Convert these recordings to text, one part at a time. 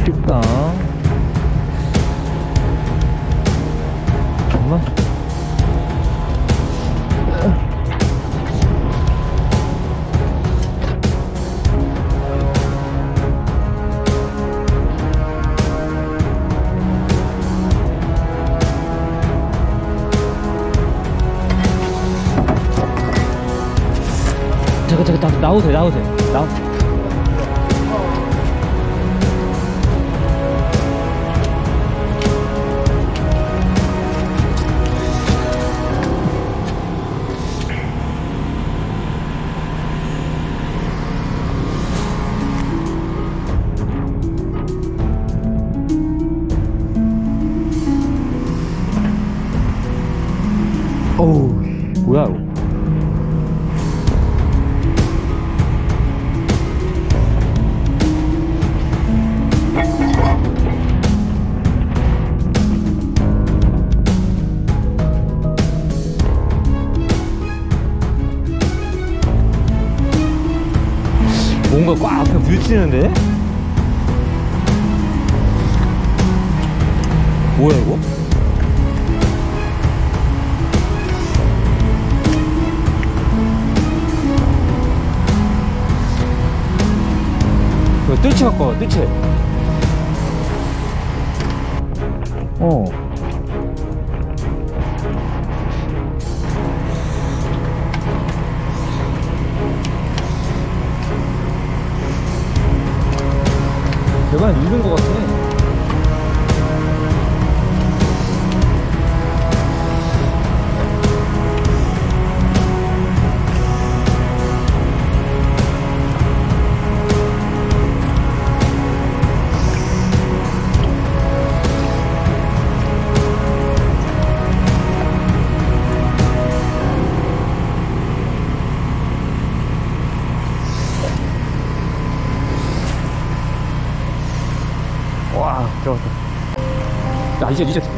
맛있겠다. 정말? 잠깐 잠깐 나오세요 나오세요. 나오세요 뜰채 갖고 와 뜰채. 어. 배가 읽은 것 같아. 的确的确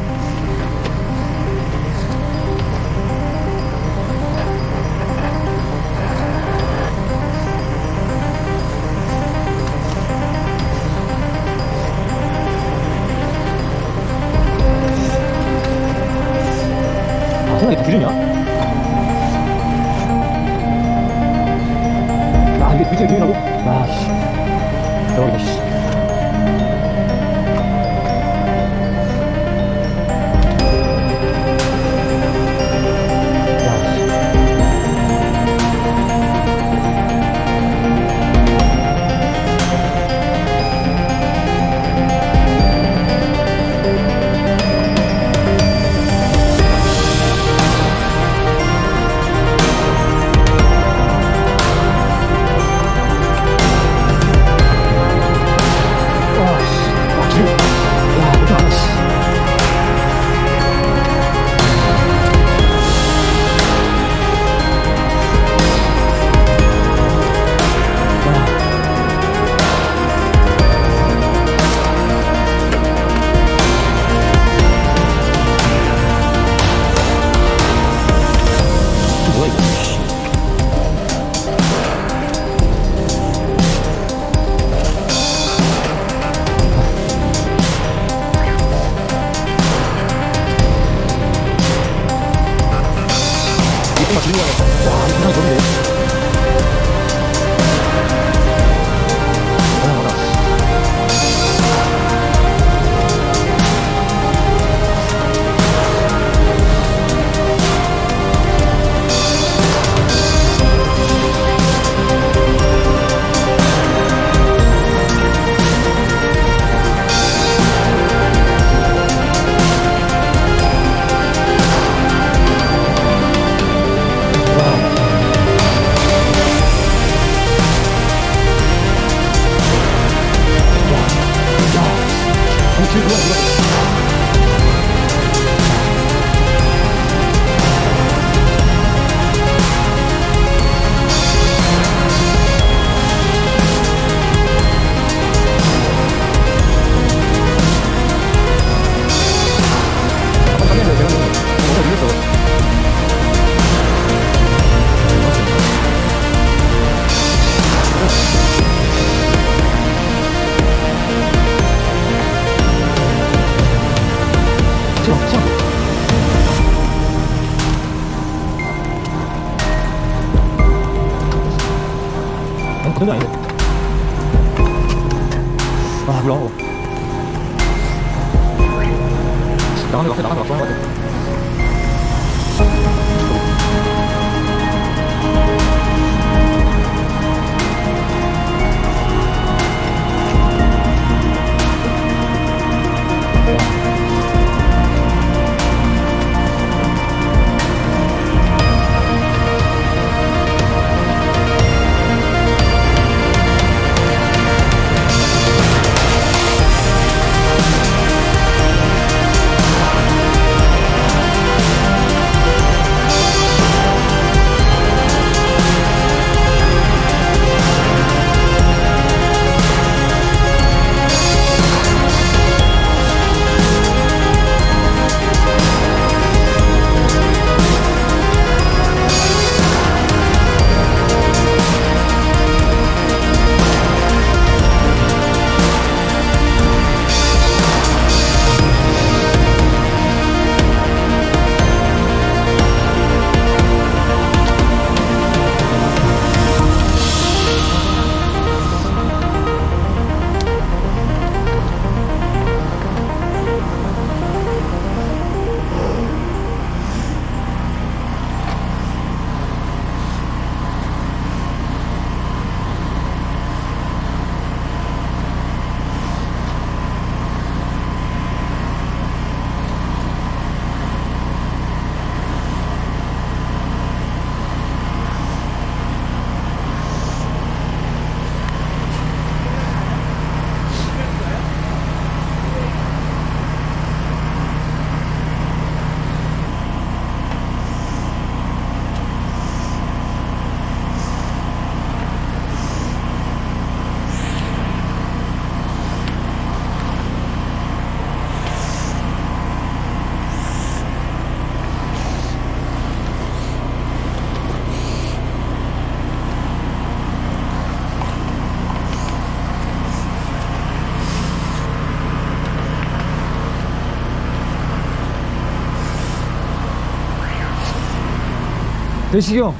내시경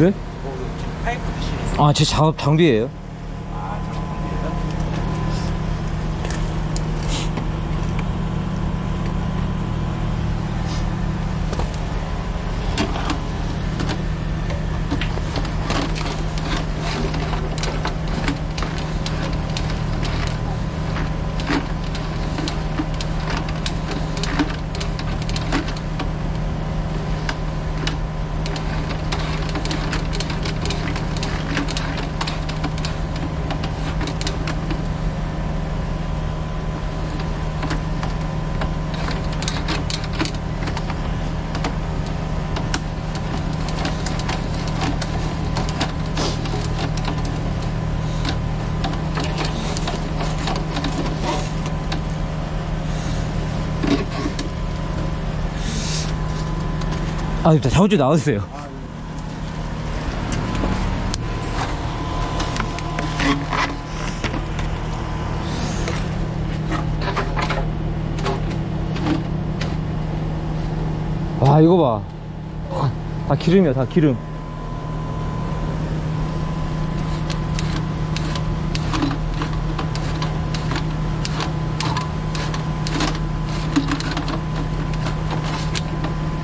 네? 파이프 드시는 아, 제 작업 장비예요. 아, 일단 작업실 나와주세요. 와, 이거 봐. 와, 다 기름이야, 다 기름.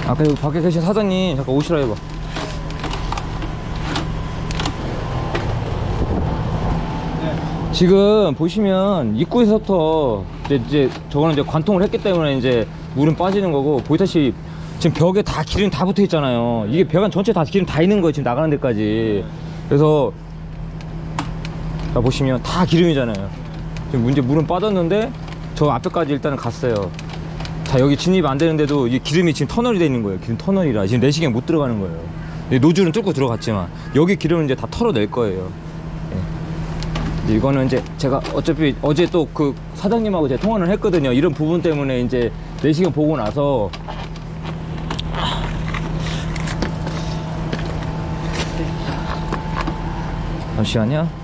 아까 여기 밖에 계신 사장님 잠깐 오시라 해봐. 지금 보시면 입구에서부터 이제, 이제 저거는 이제 관통을 했기 때문에 이제 물은 빠지는 거고 보이다시피 지금 벽에 다 기름 다 붙어 있잖아요. 이게 벽안 전체 다 기름 다 있는 거예요 지금 나가는 데까지. 그래서 자 보시면 다 기름이잖아요. 지금 문제 물은 빠졌는데 저 앞에까지 일단은 갔어요 자 여기 진입 안 되는데도 이 기름이 지금 터널이 돼 있는 거예요. 기름 터널이라 지금 내시경 못 들어가는 거예요. 이 노즐은 뚫고 들어갔지만 여기 기름은 이제 다 털어낼 거예요. 예. 이거는 이제 제가 어차피 어제 또 그 사장님하고 제가 통화를 했거든요. 이런 부분 때문에 이제 내시경 보고 나서 잠시만요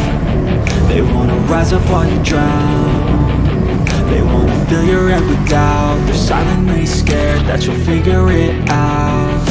they wanna rise up while you drown They wanna fill your head with doubt. They're silently scared that you'll figure it out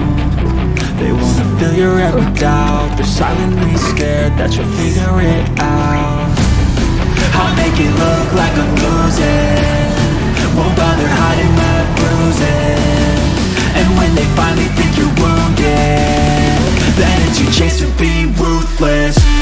They wanna fill your with doubt They're silently scared that you'll figure it out. I'll make it look like I'm losing. Won't bother hiding my bruises. And when they finally think you're wounded Then it's your chance to be ruthless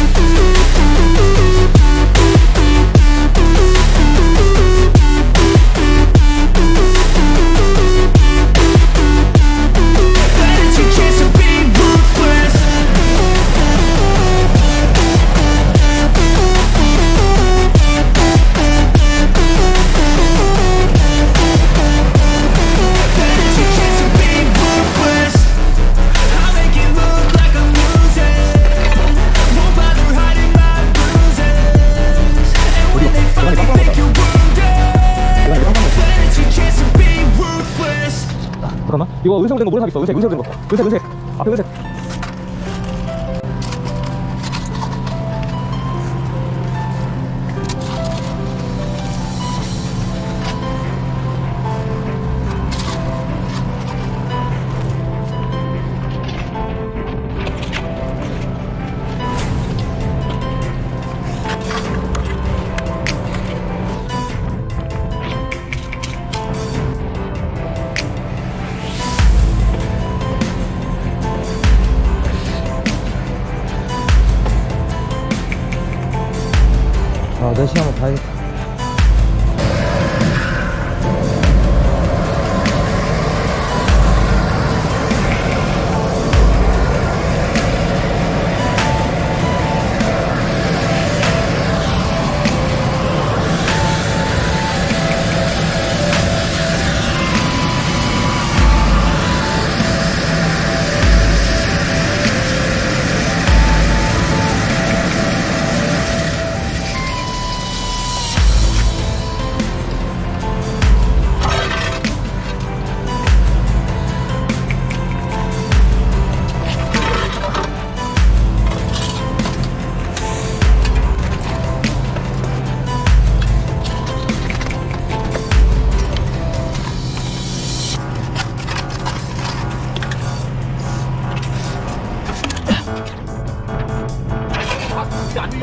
잠깐만 이거 은색 된거 된거. 은색 은색 앞에 은색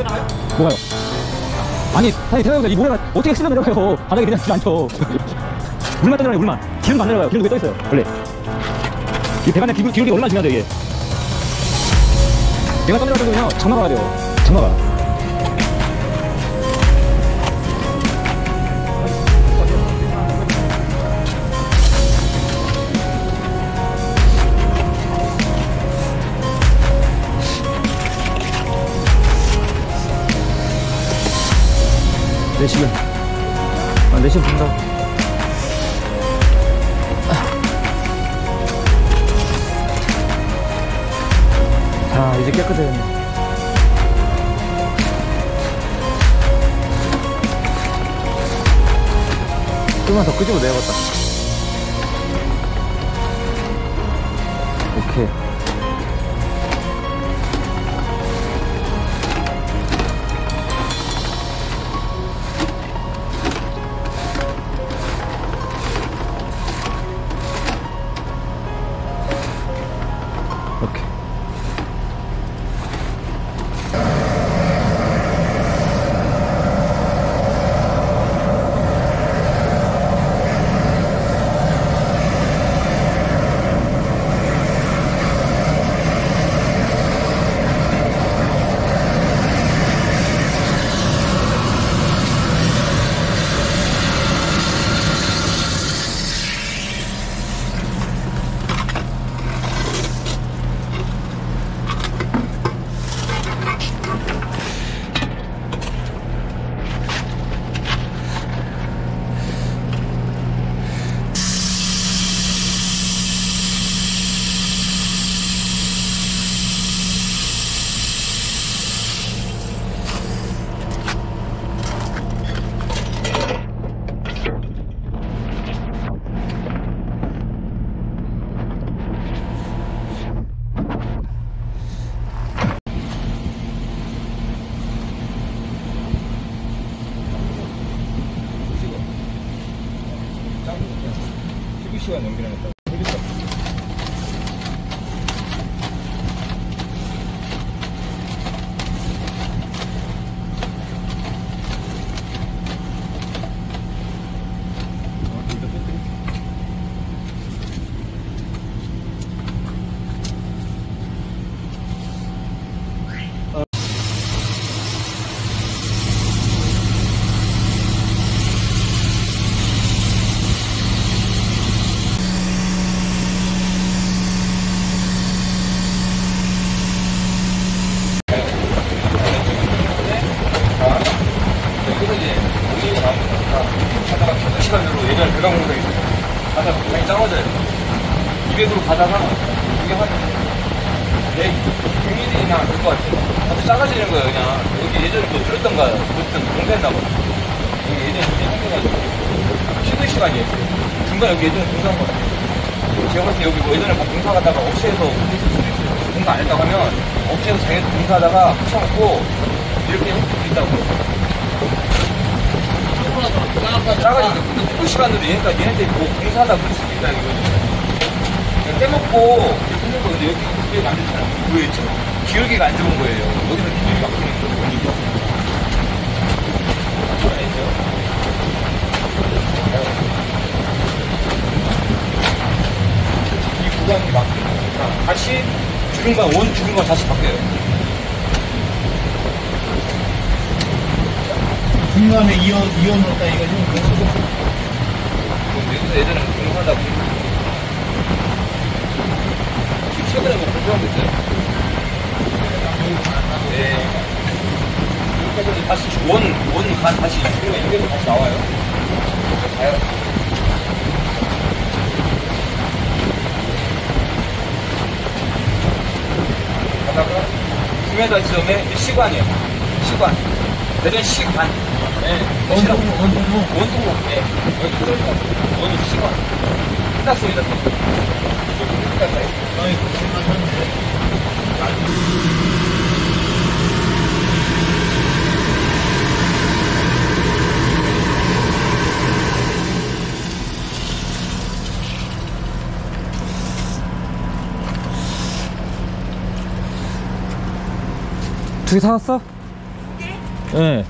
뭐가요? 아니 사장님 생각해보세요 이 모래가 어떻게 쓸려 내려가요? 바닥에 그냥 주저앉혀 물만 떠내려가요 물만. 기름도 안 내려가요. 기름도 떠있어요. 원래. 이 배관에 기울, 기울기 얼마나 중요한데 이게? 내가 떠내려가면요 장마가 돼요. 장마가 내시경 아 내시경 본다. 자 이제 깨끗해 좀만 더 끄집어 내야겠다 TVC가 넘기라니까 시간으로 예전에 배강공사 있어요. 가다가 배강이 작아져요. 200으로 가다가 이게 한 100mm나 될 것 같아요. 아주 작아지는 거예요, 그냥. 여기 예전에 또 들었던가, 들었던 공사했나 봐요. 여기 예전에 그냥 생겨가지고. 쉬는 시간이에요. 중간 여기 예전에 공사한 거 같아요. 제가 봤을 때 여기 뭐 예전에 막 공사 가다가 업체에서 공사 안 했다고 하면 업체에서 자기도 붙여놓고 이렇게 수 있다고. 작아지니까 그 시간으로 얘네가 얘네들이 뭐 공사하다 그럴 수도 있다 이거지. 그냥 떼먹고 이렇게 거 근데 여기 기울기가 안 좋잖아. 보여있죠? 기울기가 안 좋은 거예요. 여기서 기울기 막히는 거 보니까. 알죠? 이 구간이 막히는 거니까 다시 주름과 원 주름과 다시 바뀌어요. 중간에 이어, 이어놓다 이거지. 여기서 예전에 공사하다 보니 최근에 뭐 공부한 거 있어요? 네. 여기까지 다시 원, 원, 간, 다시, 그러니까 여기서 다시 나와요. 가요. 가다가, 9m 지점에 시관이에요. 시관. 대전 시관. 네. 원동, 원동. 원동로, 네. 들어있다. 원이 시관. 끝났습니다. 끝났어요. 아이, 고생하셨는데. 두개 사왔어? 예.